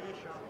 Aisha.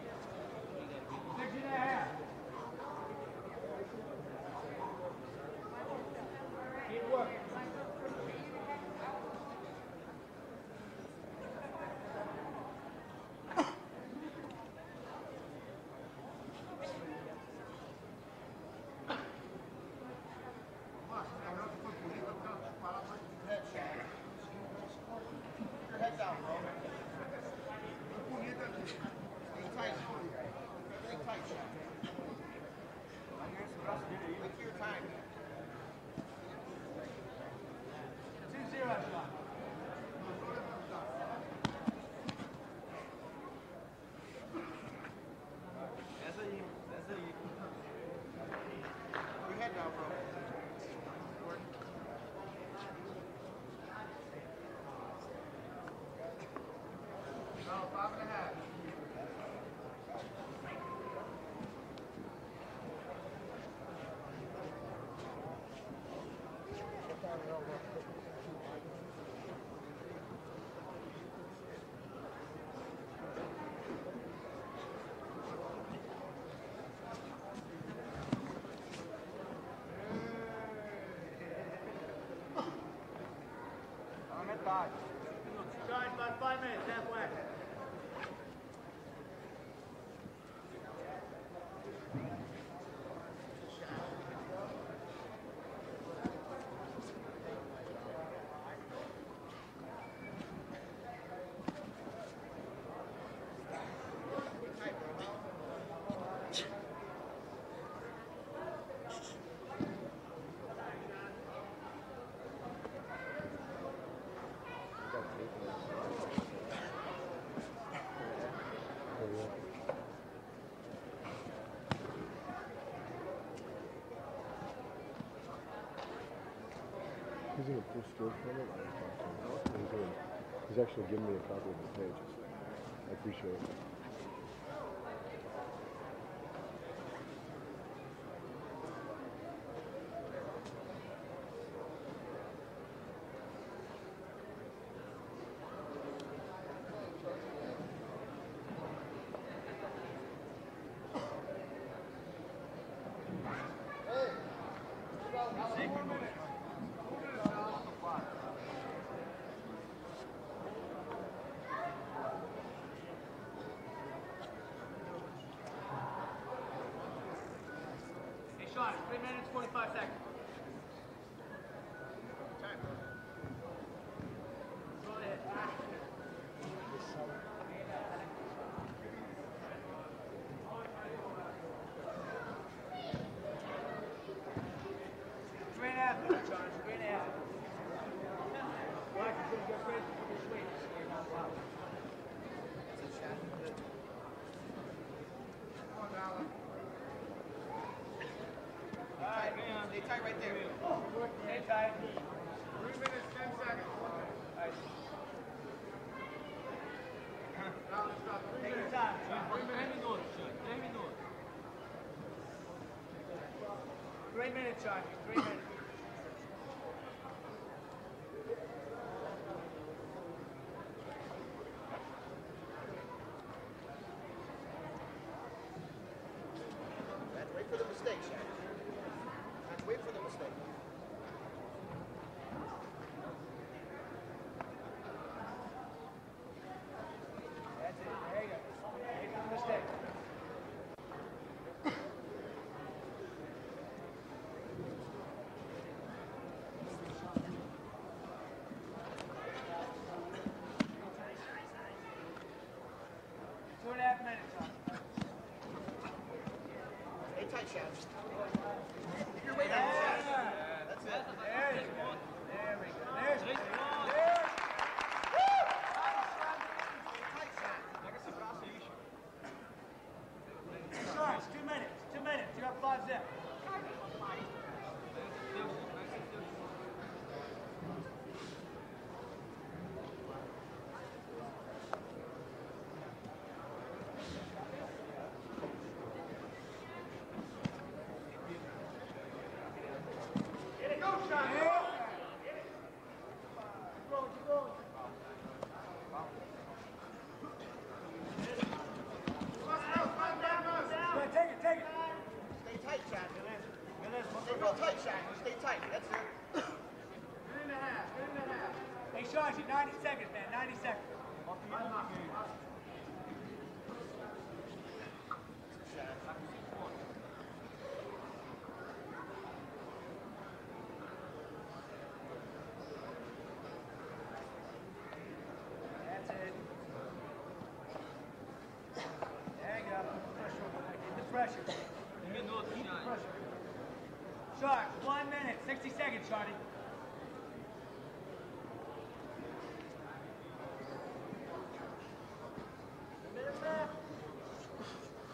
Five minutes, halfway. he's. I talking. He's, actually giving me a copy of his pages. I appreciate it. 45. Three minutes, 45 seconds. minutes on. Three minutes. Shotty.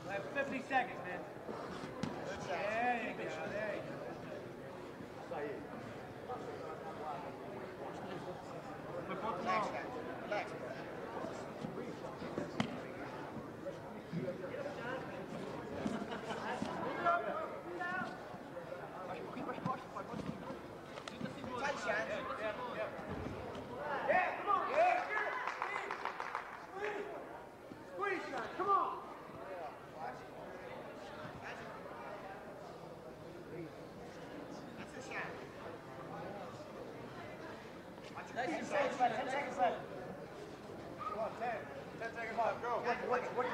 Left 50 seconds, man. 10 seconds left. Come on, 10. 10 seconds left, go. What, what, what